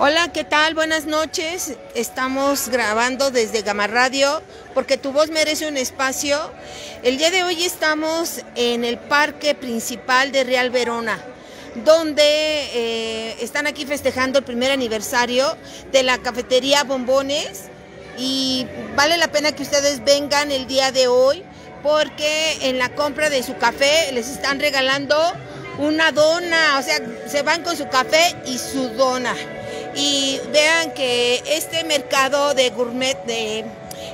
Hola, ¿qué tal? Buenas noches. Estamos grabando desde Gama Radio porque tu voz merece un espacio. El día de hoy estamos en el parque principal de Real Verona, donde eh, están aquí festejando el primer aniversario de la cafetería Bombones y vale la pena que ustedes vengan el día de hoy porque en la compra de su café les están regalando una dona, o sea, se van con su café y su dona y vean que este mercado de gourmet de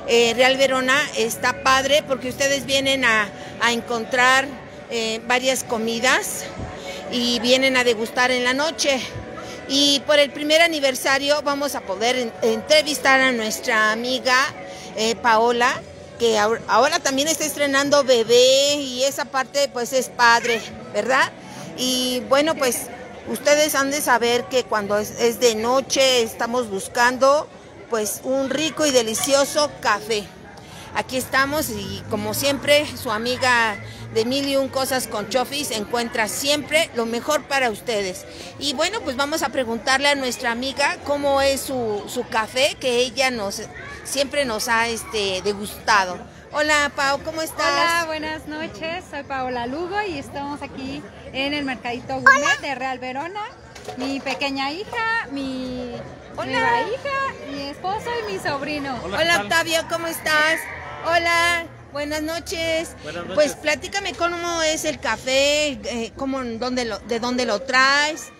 eh, Real Verona está padre porque ustedes vienen a, encontrar eh, varias comidas y vienen a degustar en la noche. Y por el primer aniversario vamos a poder entrevistar a nuestra amiga eh, Paola, que ahora también está estrenando bebé y esa parte pues es padre, ¿verdad? Y bueno, pues Ustedes han de saber que cuando es, de noche estamos buscando pues un rico y delicioso café. Aquí estamos y como siempre su amiga de mil y un cosas con Chofis encuentra siempre lo mejor para ustedes. Y bueno, pues vamos a preguntarle a nuestra amiga cómo es su, su café que ella nos siempre nos ha este, degustado. Hola Pau, ¿cómo estás? Hola, buenas noches. Soy Paola Lugo y estamos aquí en el Mercadito Gourmet de Real Verona. Mi pequeña hija, mi nueva hija, mi esposo y mi sobrino. Hola, Octavio, ¿cómo estás? Hola. Buenas noches. Pues platícame cómo es el café, eh, cómo, dónde lo, de dónde lo traes.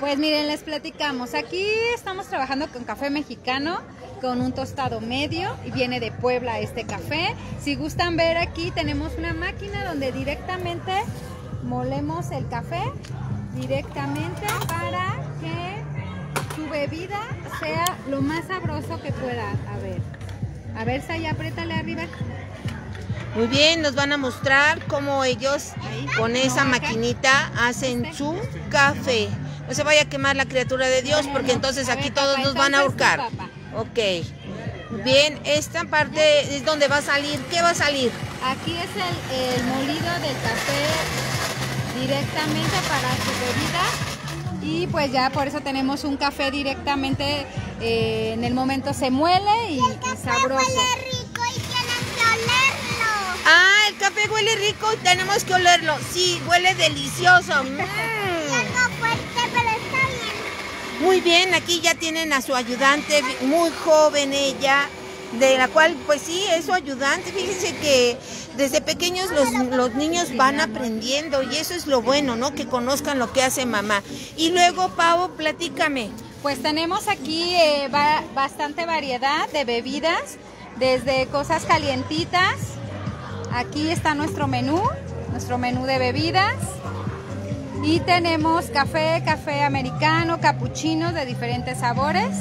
Pues miren, les platicamos. Aquí estamos trabajando con café mexicano, con un tostado medio y viene de Puebla este café. Si gustan ver aquí, tenemos una máquina donde directamente molemos el café directamente para que su bebida sea lo más sabroso que pueda haber. A ver, Say, apriétale arriba. Muy bien, nos van a mostrar cómo ellos con esa maquinita hacen su café no se vaya a quemar la criatura de Dios, porque entonces aquí todos nos van a ahorcar. Ok. Bien, esta parte es donde va a salir. ¿Qué va a salir? Aquí es el, molido del café directamente para su bebida. Y pues ya por eso tenemos un café directamente, eh, en el momento se muele y, el café sabroso. Huele rico y tienen que olerlo. Ah, el café huele rico y tenemos que olerlo. Sí, huele delicioso. Muy bien, aquí ya tienen a su ayudante, muy joven ella, de la cual pues sí, es su ayudante. Fíjense que desde pequeños los, niños van aprendiendo y eso es lo bueno, ¿no? Que conozcan lo que hace mamá. Y luego, Pau, platícame. Pues tenemos aquí eh, bastante variedad de bebidas, desde cosas calientitas. Aquí está nuestro menú, nuestro menú de bebidas. Y tenemos café, café americano, capuchino de diferentes sabores.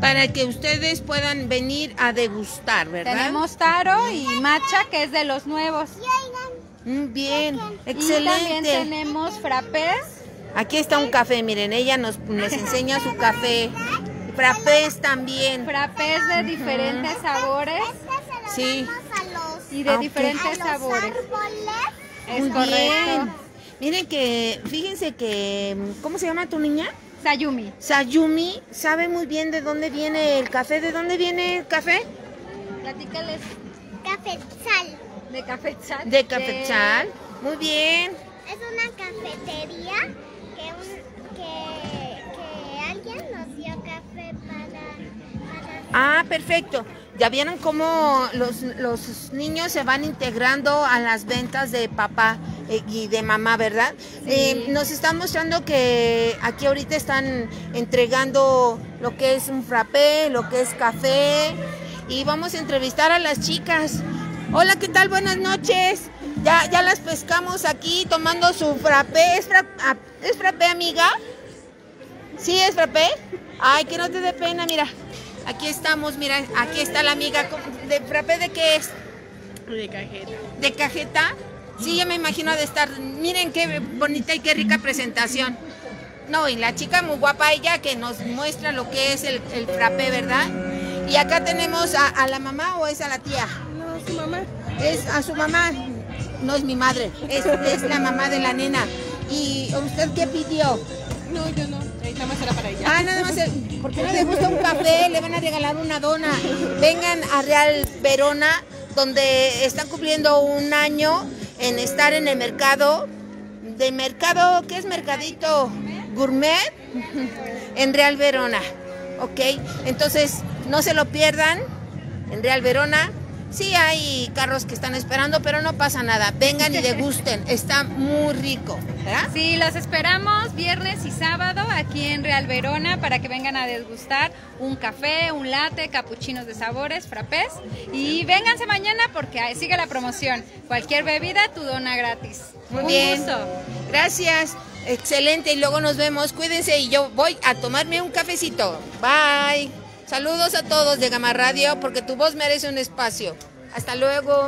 Para que ustedes puedan venir a degustar, ¿verdad? Tenemos taro y matcha, que es de los nuevos. Mm, bien, excelente. Y también tenemos frappés. Aquí está un café, miren, ella nos, enseña su café. Frappés también. Frappés de diferentes sabores. Sí. Y de diferentes sabores. Es correcto. Miren que, fíjense que, ¿cómo se llama tu niña? Sayumi. Sayumi sabe muy bien de dónde viene el café. ¿De dónde viene el café? Platícales. Cafetzal. De cafetzal. De cafetzal. Muy bien. Es una cafetería que, que, alguien nos dio café para, Ah, perfecto. Ya vieron cómo los, los niños se van integrando a las ventas de papá. Eh, y de mamá, ¿verdad? Eh, nos están mostrando que aquí ahorita están entregando lo que es un frappé, lo que es café y vamos a entrevistar a las chicas. Hola, ¿qué tal? Buenas noches. Ya, ya las pescamos aquí tomando su frappé. ¿Es, ah, ¿Es frappé, amiga? ¿Sí es frappé? Ay, que no te dé pena, mira. Aquí estamos, mira, aquí está la amiga. ¿De frappé de qué es? De cajeta. ¿De cajeta? Sí, ya me imagino de estar. Miren qué bonita y qué rica presentación. No, y la chica muy guapa ella que nos muestra lo que es el, el frappé, ¿verdad? Y acá tenemos a, la mamá o es a la tía. No, a su mamá. Es a su mamá. No es mi madre, es, es la mamá de la nena. ¿Y usted qué pidió? No, yo no. Eh, Nada más para ella. Ah, nada más, el- ¿por qué no le gusta un café? Le van a regalar una dona. Vengan a Real Verona, donde están cumpliendo un año en estar en el mercado, de mercado, ¿qué es mercadito? Gourmet, en Real Verona. Ok, entonces no se lo pierdan en Real Verona. Sí hay carros que están esperando, pero no pasa nada. Vengan y degusten. Está muy rico. ¿verdad? Sí, los esperamos viernes y sábado aquí en Real Verona para que vengan a degustar un café, un latte, capuchinos de sabores, frappés. Y vénganse mañana porque sigue la promoción. Cualquier bebida, tu dona gratis. Muy Un bien. gusto. Gracias. Excelente. Y luego nos vemos. Cuídense y yo voy a tomarme un cafecito. Bye. Saludos a todos de Gama Radio porque tu voz merece un espacio. Hasta luego.